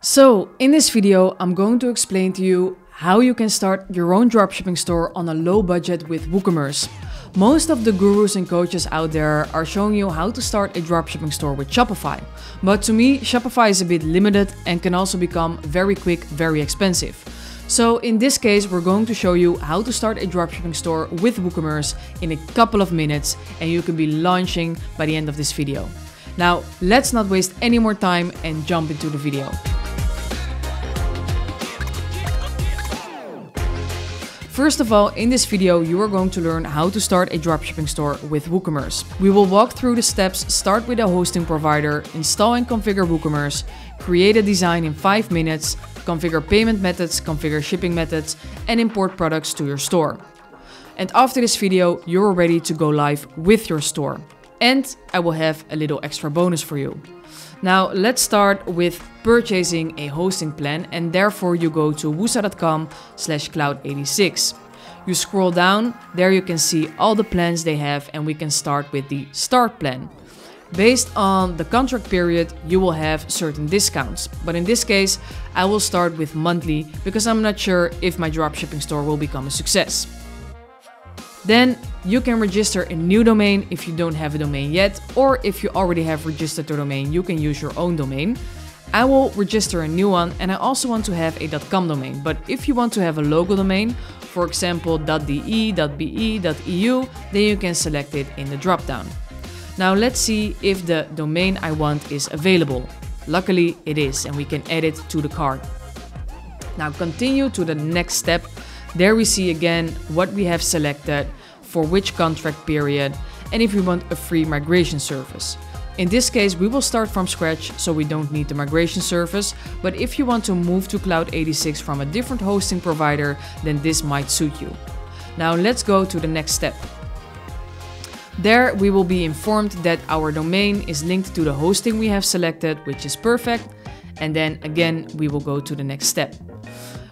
So, in this video, I'm going to explain to you how you can start your own dropshipping store on a low budget with WooCommerce. Most of the gurus and coaches out there are showing you how to start a dropshipping store with Shopify. But to me, Shopify is a bit limited and can also become very quick, very expensive. So in this case, we're going to show you how to start a dropshipping store with WooCommerce in a couple of minutes and you can be launching by the end of this video. Now, let's not waste any more time and jump into the video. First of all, in this video, you are going to learn how to start a dropshipping store with WooCommerce. We will walk through the steps, start with a hosting provider, install and configure WooCommerce, create a design in 5 minutes, configure payment methods, configure shipping methods, and import products to your store. And after this video, you're ready to go live with your store. And I will have a little extra bonus for you. Now let's start with purchasing a hosting plan and therefore you go to woosa.com slash cloud86. You scroll down, there you can see all the plans they have and we can start with the start plan. Based on the contract period, you will have certain discounts. But in this case, I will start with monthly because I'm not sure if my dropshipping store will become a success. Then you can register a new domain if you don't have a domain yet, or if you already have registered a domain, you can use your own domain. I will register a new one and I also want to have a .com domain, but if you want to have a local domain, for example .de, .be, .eu, then you can select it in the dropdown. Now let's see if the domain I want is available. Luckily it is and we can add it to the card. Now continue to the next step. There we see again what we have selected for which contract period, and if we want a free migration service. In this case, we will start from scratch, so we don't need the migration service, but if you want to move to Cloud 86 from a different hosting provider, then this might suit you. Now let's go to the next step. There we will be informed that our domain is linked to the hosting we have selected, which is perfect. And then again, we will go to the next step.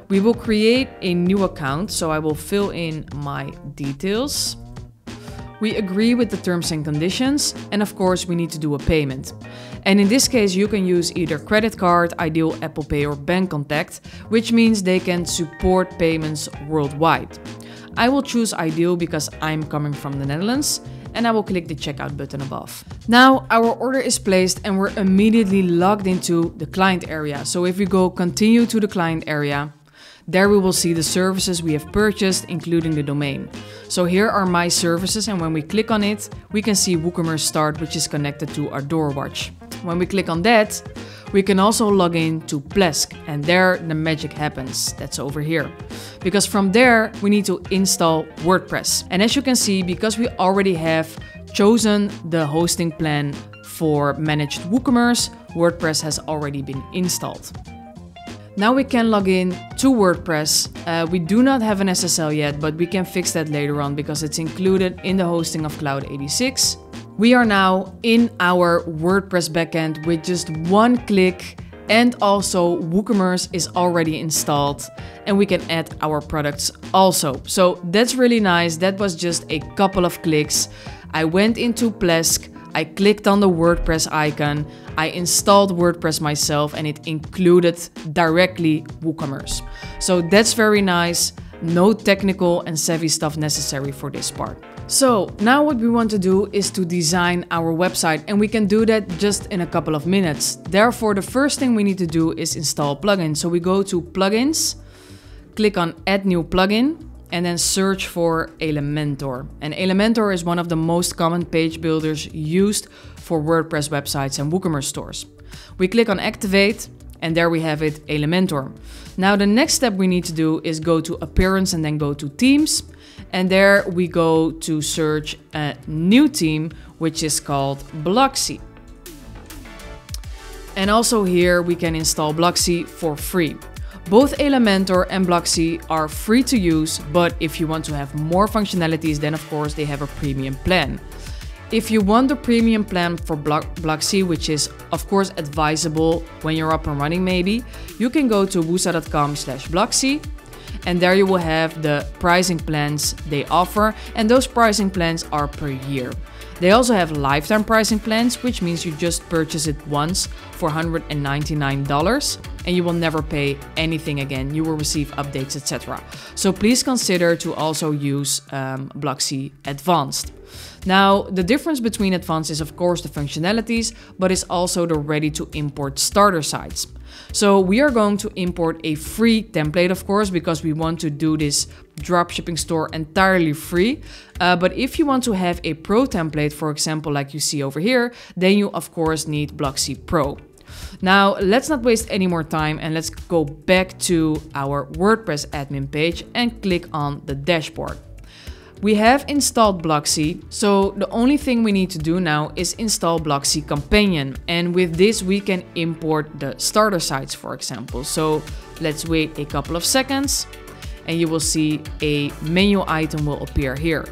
We will create a new account, so I will fill in my details. We agree with the terms and conditions, and of course, we need to do a payment. And in this case, you can use either credit card, Ideal, Apple Pay, or Bancontact, which means they can support payments worldwide. I will choose Ideal because I'm coming from the Netherlands, and I will click the checkout button above. Now our order is placed and we're immediately logged into the client area. So if we go continue to the client area, there we will see the services we have purchased, including the domain. So here are my services and when we click on it, we can see WooCommerce Start, which is connected to our DoorWatch. When we click on that, we can also log in to Plesk and there the magic happens. That's over here. Because from there, we need to install WordPress. And as you can see, because we already have chosen the hosting plan for managed WooCommerce, WordPress has already been installed. Now we can log in to WordPress. Uh, we do not have an SSL yet, but we can fix that later on because it's included in the hosting of Cloud 86. We are now in our WordPress backend with just one click and also WooCommerce is already installed and we can add our products also. So that's really nice. That was just a couple of clicks. I went into Plesk, I clicked on the WordPress icon, I installed WordPress myself and it included directly WooCommerce. So that's very nice. No technical and savvy stuff necessary for this part. So now what we want to do is to design our website and we can do that just in a couple of minutes. Therefore, the first thing we need to do is install plugins. So we go to plugins, click on add new plugin and then search for Elementor. And Elementor is one of the most common page builders used for WordPress websites and WooCommerce stores. We click on activate and there we have it, Elementor. Now the next step we need to do is go to appearance and then go to themes. And there we go to search a new theme, which is called Blocksy. And also here we can install Blocksy for free. Both Elementor and Blocksy are free to use, but if you want to have more functionalities, then of course they have a premium plan. If you want the premium plan for Blocksy, which is of course advisable when you're up and running maybe, you can go to woosa.com slash Blocksy and there you will have the pricing plans they offer and those pricing plans are per year. They also have lifetime pricing plans, which means you just purchase it once for $199 and you will never pay anything again. You will receive updates, etc. So please consider to also use um, Blocksy Advanced. Now, the difference between Advanced is of course the functionalities, but it's also the ready to import starter sites. So we are going to import a free template, of course, because we want to do this dropshipping store entirely free. Uh, but if you want to have a pro template, for example, like you see over here, then you of course need Blocksy Pro. Now, let's not waste any more time and let's go back to our WordPress admin page and click on the dashboard. We have installed Blocksy, so the only thing we need to do now is install Blocksy Companion. And with this, we can import the starter sites, for example. So let's wait a couple of seconds and you will see a menu item will appear here.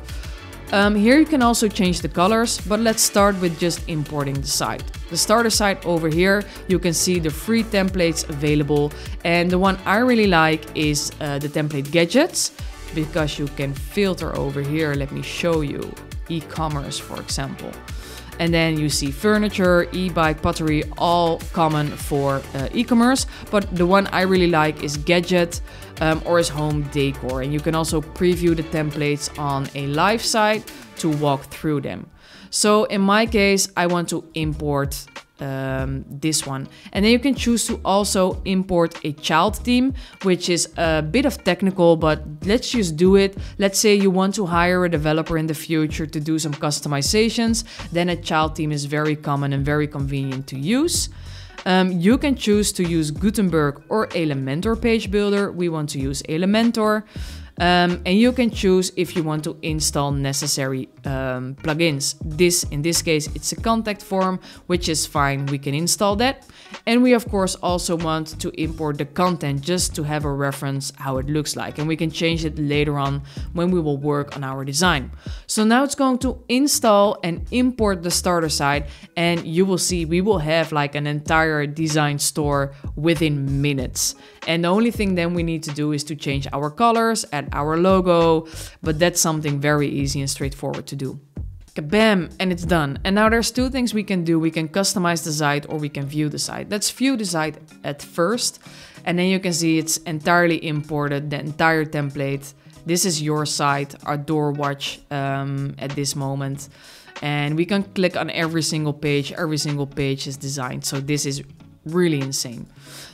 Um, here you can also change the colors, but let's start with just importing the site. The starter site over here, you can see the free templates available. And the one I really like is uh, the template gadgets because you can filter over here. Let me show you e-commerce, for example. And then you see furniture, e-bike, pottery, all common for uh, e-commerce. But the one I really like is gadget um, or is home decor. And you can also preview the templates on a live site to walk through them. So in my case, I want to import um, this one. And then you can choose to also import a child theme, which is a bit of technical, but let's just do it. Let's say you want to hire a developer in the future to do some customizations, then a child theme is very common and very convenient to use. Um, you can choose to use Gutenberg or Elementor page builder. We want to use Elementor. Um, and you can choose if you want to install necessary um, plugins. This, in this case, it's a contact form, which is fine. We can install that. And we of course also want to import the content just to have a reference how it looks like. And we can change it later on when we will work on our design. So now it's going to install and import the starter site. And you will see we will have like an entire design store within minutes. And the only thing then we need to do is to change our colors, add our logo, but that's something very easy and straightforward to do. Kabam, and it's done. And now there's two things we can do. We can customize the site or we can view the site. Let's view the site at first. And then you can see it's entirely imported, the entire template. This is your site, our door watch um, at this moment. And we can click on every single page. Every single page is designed. So this is really insane.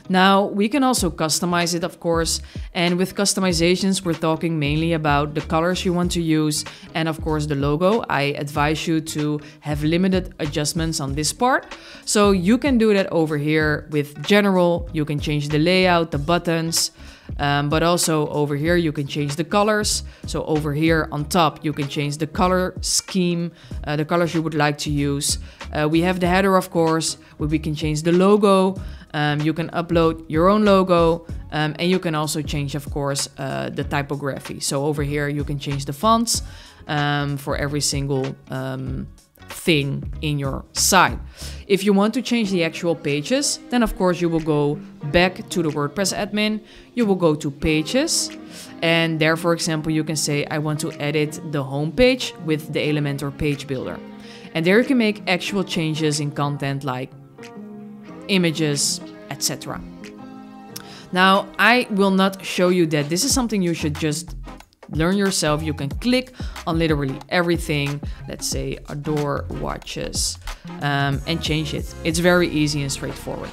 Now, we can also customize it, of course, and with customizations, we're talking mainly about the colors you want to use and, of course, the logo. I advise you to have limited adjustments on this part. So you can do that over here with general, you can change the layout, the buttons, um, but also over here you can change the colors. So over here on top you can change the color scheme, uh, the colors you would like to use. Uh, we have the header of course, where we can change the logo. Um, you can upload your own logo um, and you can also change of course uh, the typography. So over here you can change the fonts um, for every single um, thing in your site. If you want to change the actual pages, then of course you will go back to the WordPress admin, you will go to pages, and there, for example, you can say, I want to edit the home page with the Elementor page builder. And there you can make actual changes in content like images, etc. Now, I will not show you that. This is something you should just learn yourself. You can click on literally everything. Let's say Adore watches um, and change it. It's very easy and straightforward.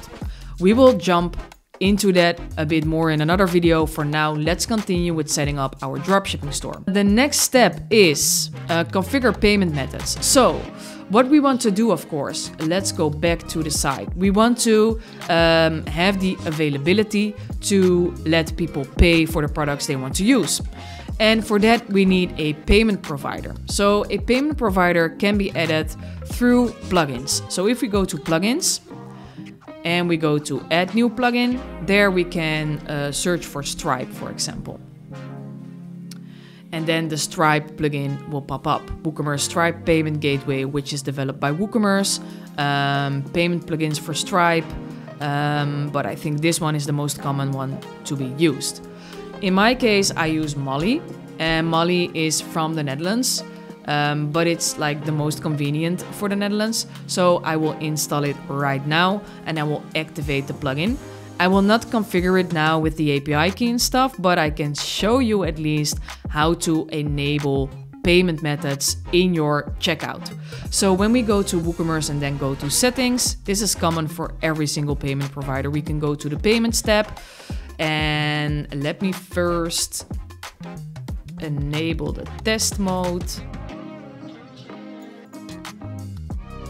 We will jump into that a bit more in another video. For now, let's continue with setting up our dropshipping store. The next step is uh, configure payment methods. So what we want to do, of course, let's go back to the site. We want to um, have the availability to let people pay for the products they want to use. And for that, we need a payment provider. So a payment provider can be added through plugins. So if we go to plugins and we go to add new plugin, there we can uh, search for Stripe, for example and then the Stripe plugin will pop up. WooCommerce Stripe Payment Gateway, which is developed by WooCommerce, um, payment plugins for Stripe, um, but I think this one is the most common one to be used. In my case, I use Mollie, and Mollie is from the Netherlands. um, but it's like the most convenient for the Netherlands. So I will install it right now and I will activate the plugin. I will not configure it now with the API key and stuff, but I can show you at least how to enable payment methods in your checkout. So when we go to WooCommerce and then go to settings, this is common for every single payment provider. We can go to the payments tab and let me first enable the test mode.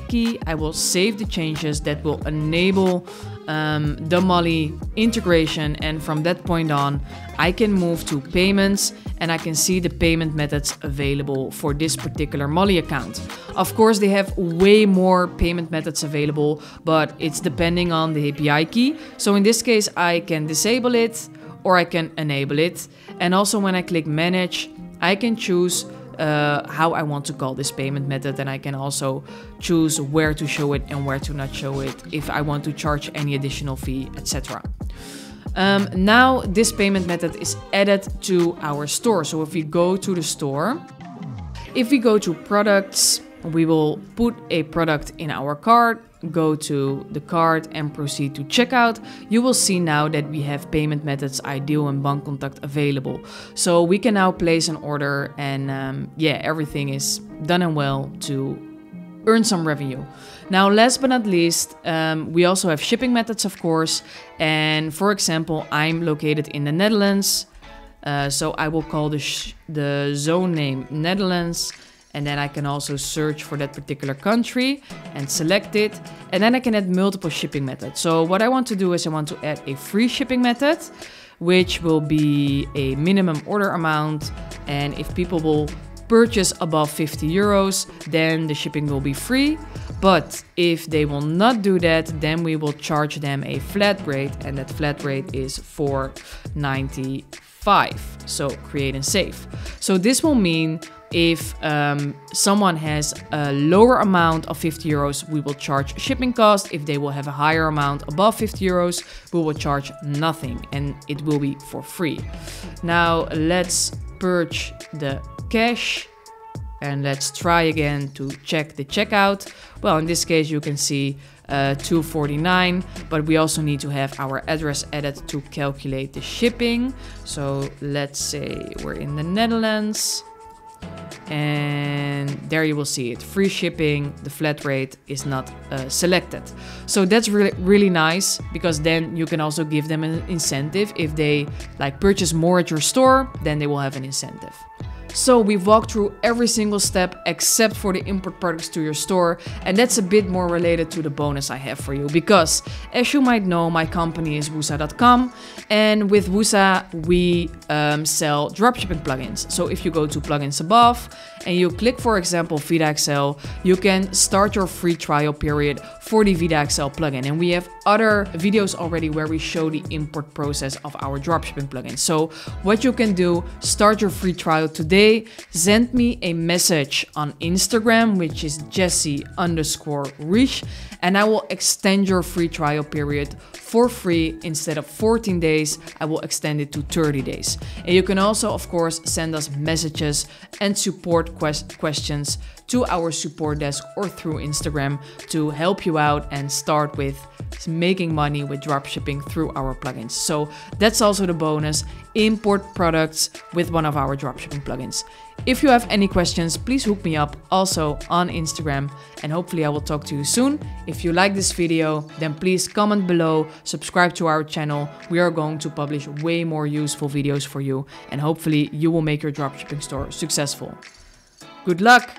Key, I will save the changes that will enable um, the Mollie integration and from that point on I can move to payments and I can see the payment methods available for this particular Mollie account. Of course, they have way more payment methods available, but it's depending on the API key. So in this case, I can disable it or I can enable it. And also when I click manage, I can choose uh, how I want to call this payment method and I can also choose where to show it and where to not show it if I want to charge any additional fee, etc. Um, now this payment method is added to our store. So if we go to the store, if we go to products, we will put a product in our cart, go to the cart and proceed to checkout. You will see now that we have payment methods Ideal and Bancontact available. So we can now place an order and um, yeah, everything is done and well to earn some revenue. Now, last but not least, um, we also have shipping methods, of course. And for example, I'm located in the Netherlands. Uh, so I will call the, the zone name Netherlands. And then I can also search for that particular country and select it. And then I can add multiple shipping methods. So what I want to do is I want to add a free shipping method, which will be a minimum order amount. And if people will purchase above 50 euros, then the shipping will be free. But if they will not do that, then we will charge them a flat rate, and that flat rate is 4.95. So create and save. So this will mean if um, someone has a lower amount of 50 euros, we will charge shipping cost. If they will have a higher amount above 50 euros, we will charge nothing and it will be for free. Now let's purge the cache and let's try again to check the checkout. Well, in this case, you can see uh, 249, but we also need to have our address added to calculate the shipping. So let's say we're in the Netherlands and there you will see it free shipping the flat rate is not uh, selected so that's really really nice because then you can also give them an incentive if they like purchase more at your store then they will have an incentive so we've walked through every single step except for the import products to your store and that's a bit more related to the bonus I have for you because as you might know my company is woosa.com and with Woosa we um, sell dropshipping plugins. So if you go to plugins above and you click for example VidaXL you can start your free trial period for the VidaXL plugin and we have other videos already where we show the import process of our dropshipping plugin. So what you can do start your free trial today today, send me a message on Instagram, which is Jessie underscore Risch, and I will extend your free trial period for free. Instead of 14 days, I will extend it to 30 days. And you can also, of course, send us messages and support quest questions to our support desk or through Instagram to help you out and start with making money with dropshipping through our plugins. So that's also the bonus import products with one of our dropshipping plugins. If you have any questions, please hook me up also on Instagram and hopefully I will talk to you soon. If you like this video, then please comment below, subscribe to our channel. We are going to publish way more useful videos for you and hopefully you will make your dropshipping store successful. Good luck!